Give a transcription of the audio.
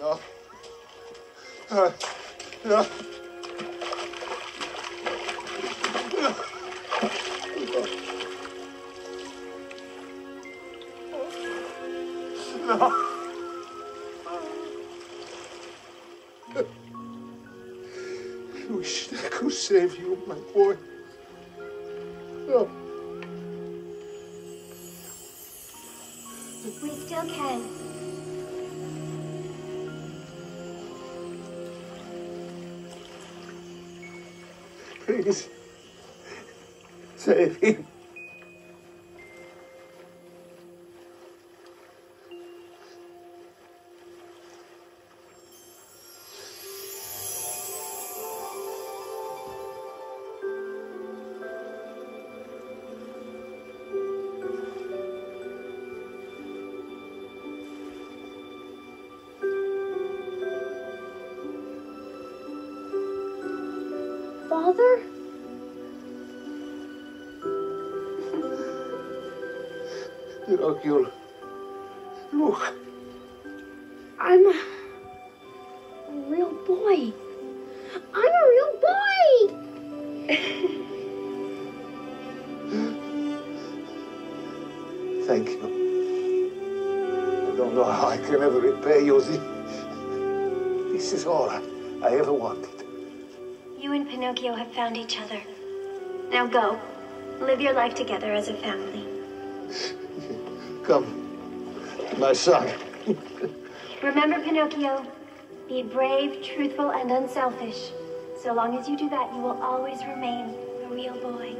no. Uh, no. No. I wish I save you, my boy. No. We still can. Please. Save him. Father? Pinocchio. Look. I'm a real boy. I'm a real boy! Thank you. I don't know how I can ever repay you. This, this is all I, I ever wanted. And Pinocchio have found each other. Now go. Live your life together as a family. Come, my son. Remember, Pinocchio, be brave, truthful, and unselfish. So long as you do that, you will always remain a real boy.